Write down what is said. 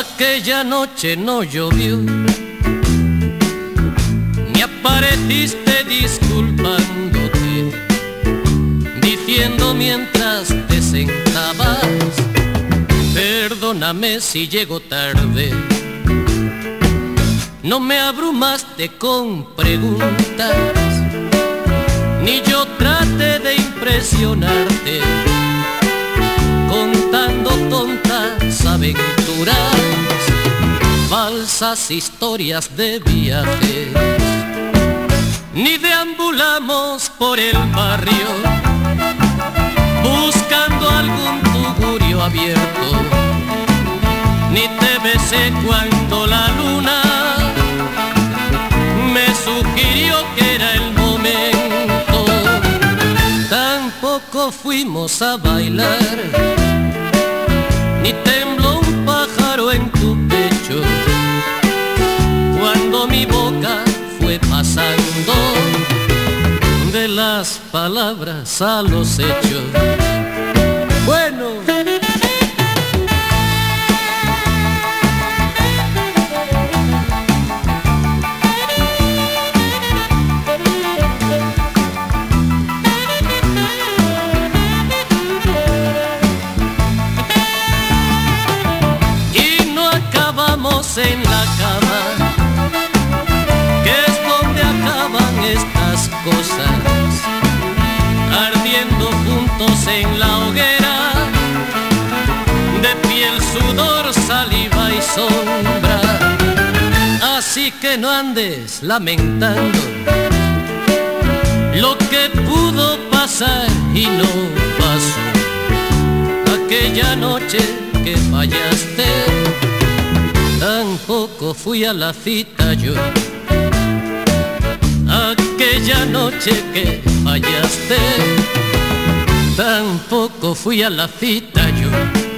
Aquella noche no llovió, ni apareciste disculpándote, diciendo mientras te sentabas, perdóname si llego tarde. No me abrumaste con preguntas, ni yo trate de impresionarte, contando tontas aventuras, falsas historias de viajes. Ni deambulamos por el barrio, buscando algún tugurio abierto, ni te besé cuando la luna me sugirió que era el momento. Tampoco fuimos a bailar, ni tembló mi boca fue pasando de las palabras a los hechos. Bueno. Estas cosas, ardiendo juntos en la hoguera, de piel, sudor, saliva y sombra. Así que no andes lamentando lo que pudo pasar y no pasó aquella noche que fallaste, tampoco fui a la cita yo. Aquella noche que fallaste, tampoco fui a la cita yo.